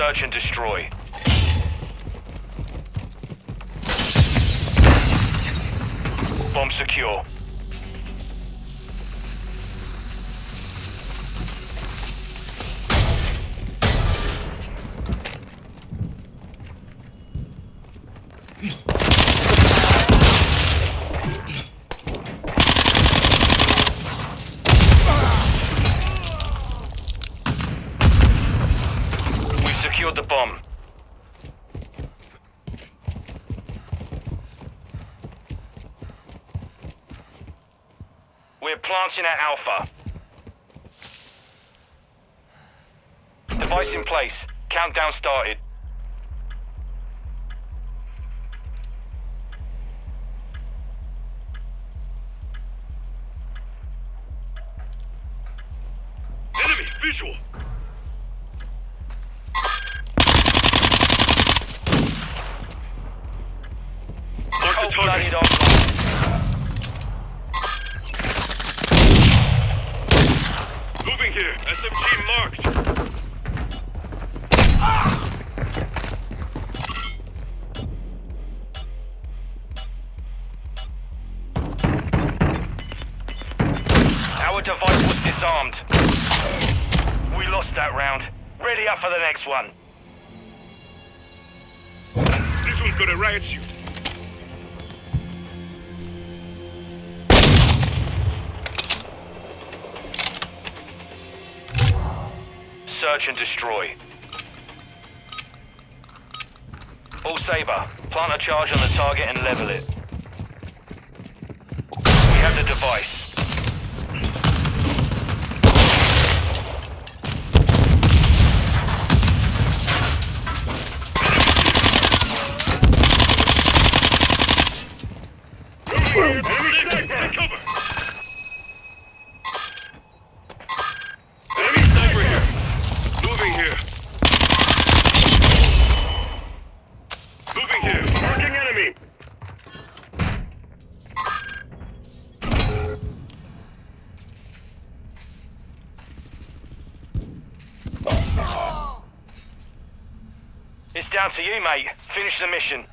Search and destroy. Bomb secure. We're at Alpha. Device in place. Countdown started. Enemy visual. Mark the target. Was. We lost that round. Ready up for the next one. This one's gonna riot you. Search and destroy. All Saber, plant a charge on the target and level it. We have the device. Down to you, mate. Finish the mission.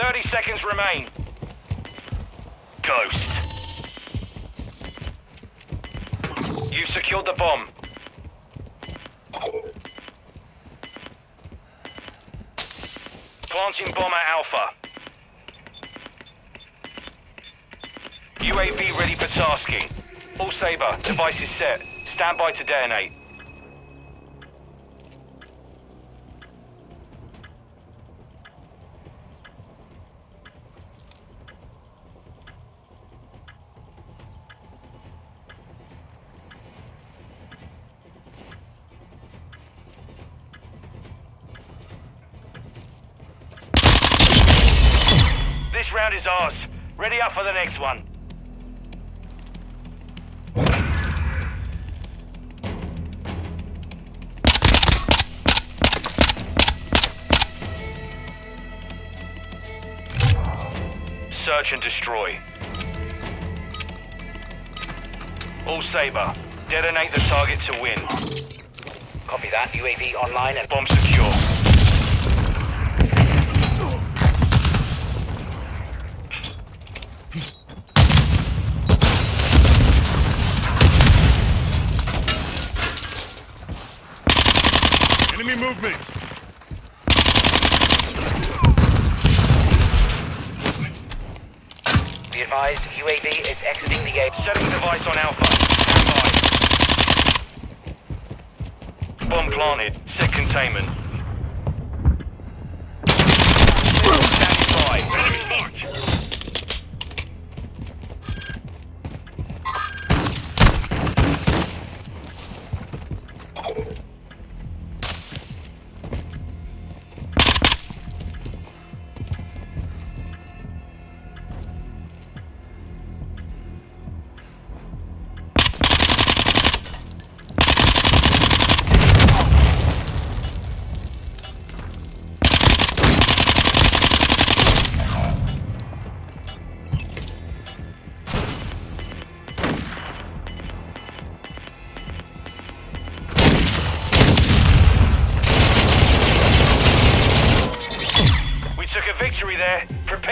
30 seconds remain. Ghost. You've secured the bomb. Planting bomber Alpha. UAV ready for tasking. All Sabre, device is set. Stand by to detonate. Round is ours. Ready up for the next one. Search and destroy. All Saber, detonate the target to win. Copy that. UAV online and Bomb secure. Enemy movement. be advised, UAV is exiting the A. Setting device on Alpha. Stand by. Bomb planted. Set containment.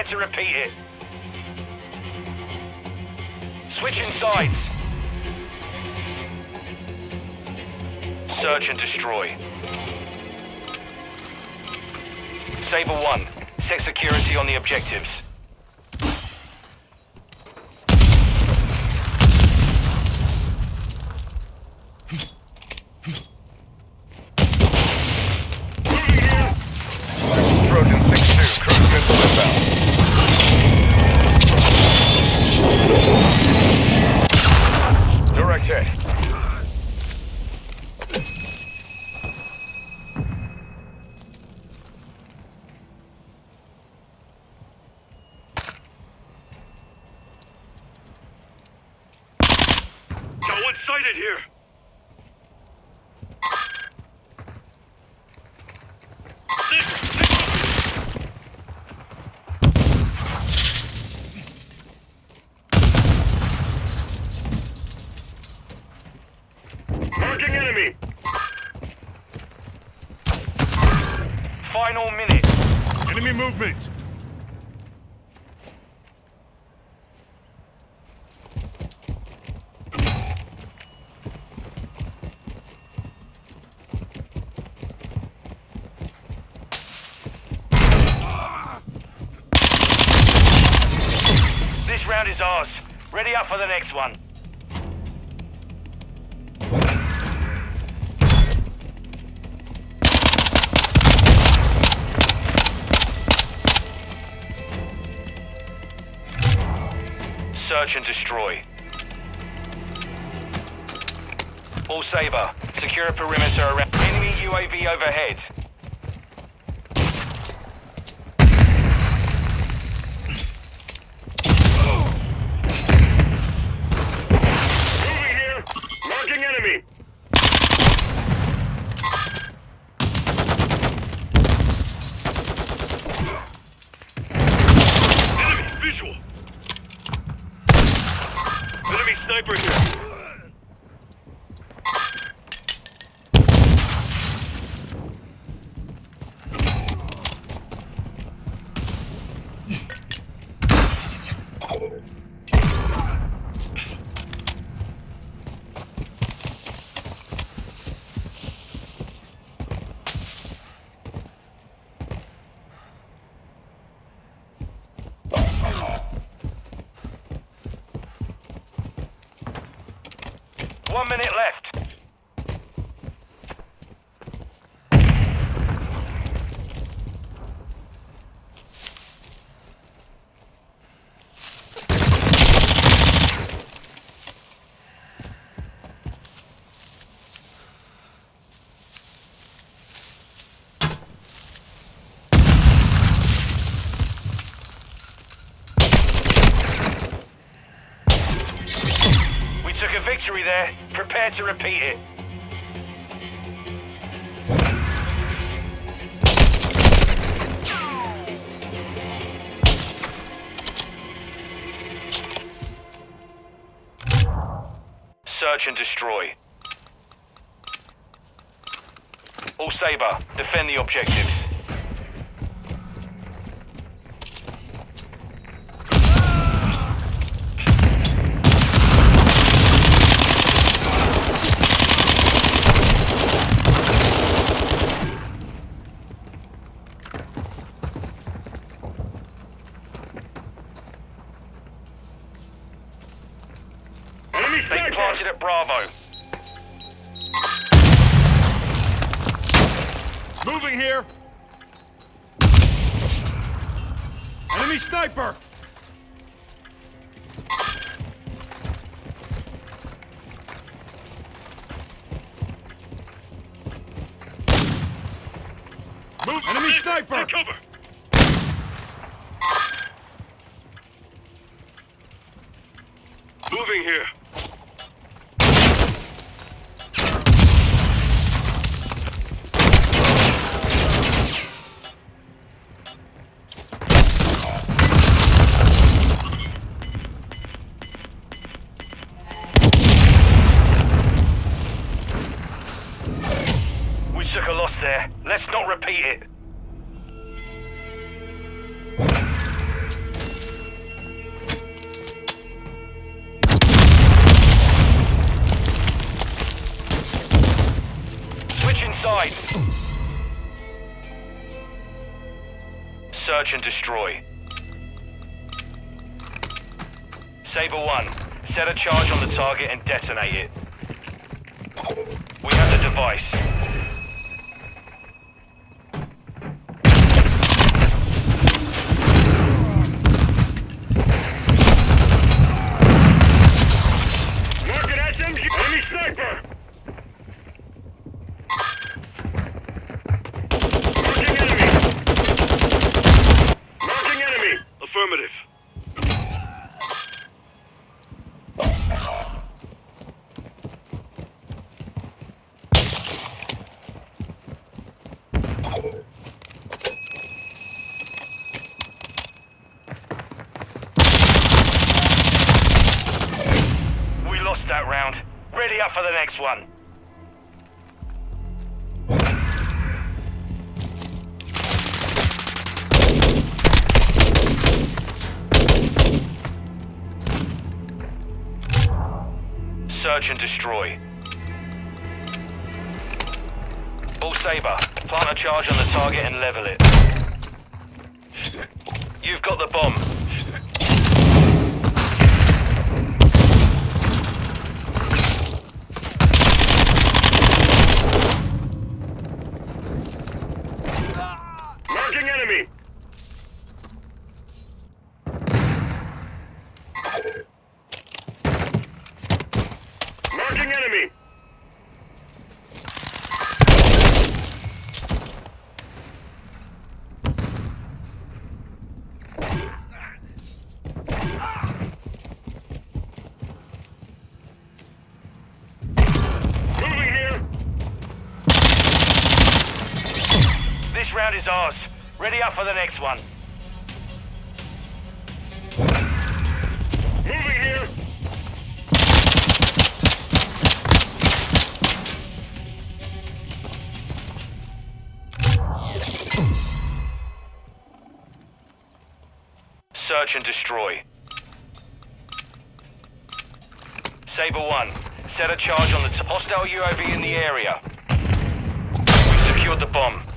Prepare to repeat it. Switching sides. Search and destroy. Saber 1, set security on the objectives. One sighted here. Marking enemy. Final minute. Enemy movement. This round is ours. Ready up for the next one. Search and destroy. All Saber, secure perimeter around enemy UAV overhead. Minute left. We there. Prepare to repeat it. Search and destroy. All Saber, defend the objectives. Moving here. Enemy sniper. Move. Enemy sniper. Take cover. Search and destroy. Saber 1, set a charge on the target and detonate it. We have the device. Marking SMG. Enemy sniper. Marking enemy. Marking enemy. Affirmative. We lost that round. Ready up for the next one. Search and destroy. Bull Saber, plant a charge on the target and level it. You've got the bomb. Marking enemy. Marking enemy. Moving here. This round is ours. Ready up for the next one. Moving here. Search and destroy. Saber 1, set a charge on the hostile UAV in the area. We secured the bomb.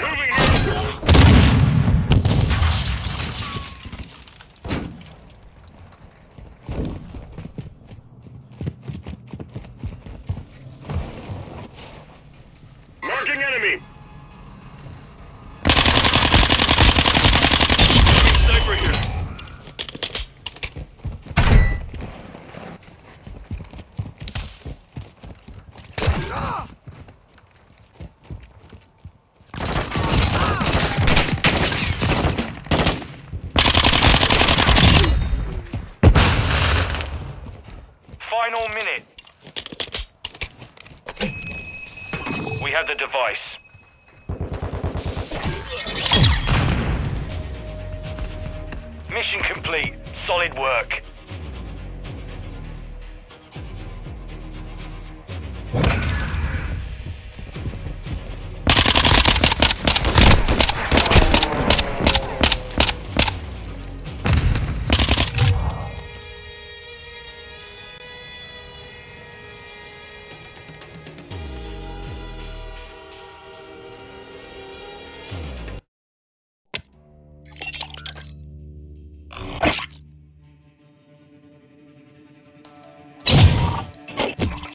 Moving here. Marking enemy. Sniper here. Final minute. We have the device. Mission complete. Solid work.